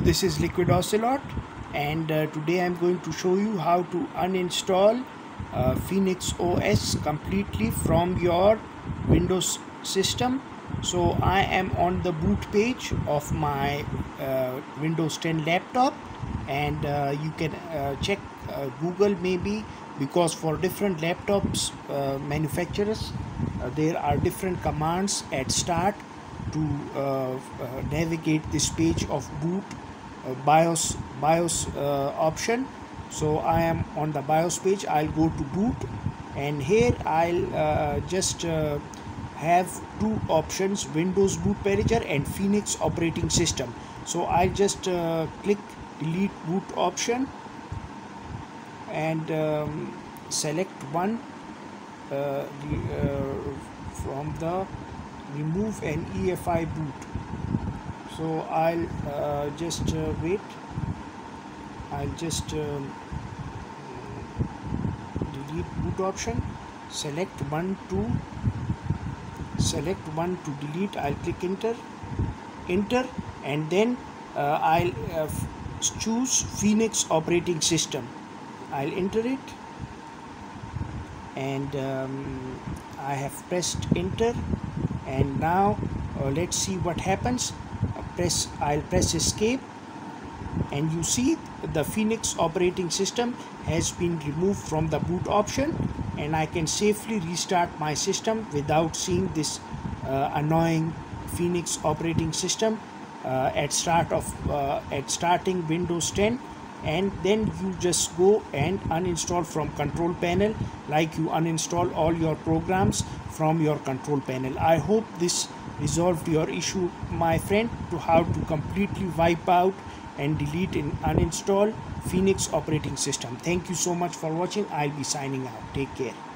this is Liquid Ocelot and uh, today I'm going to show you how to uninstall uh, Phoenix OS completely from your Windows system. So I am on the boot page of my uh, Windows 10 laptop and uh, you can uh, check uh, Google maybe because for different laptops manufacturers there are different commands at start to uh, uh, navigate this page of boot uh, BIOS BIOS option. So I am on the BIOS page. I'll go to boot. And here I'll just have two options Windows boot manager and Phoenix operating system. So I just click delete boot option and um, select one uh, the, uh, from the remove an EFI boot. So I'll uh, just uh, wait. I'll just um, delete boot option. Select one to select one to delete. I'll click enter. Enter. And then uh, I'll uh, choose Phoenix operating system. I'll enter it. And um, I have pressed enter and now uh, let's see what happens. Uh, press I'll press escape. And you see the Phoenix operating system has been removed from the boot option. And I can safely restart my system without seeing this uh, annoying Phoenix operating system uh, at start of uh, at starting Windows 10 and then you just go and uninstall from control panel like you uninstall all your programs from your control panel. I hope this resolved your issue my friend to how to completely wipe out and delete and uninstall phoenix operating system. Thank you so much for watching. I'll be signing out. Take care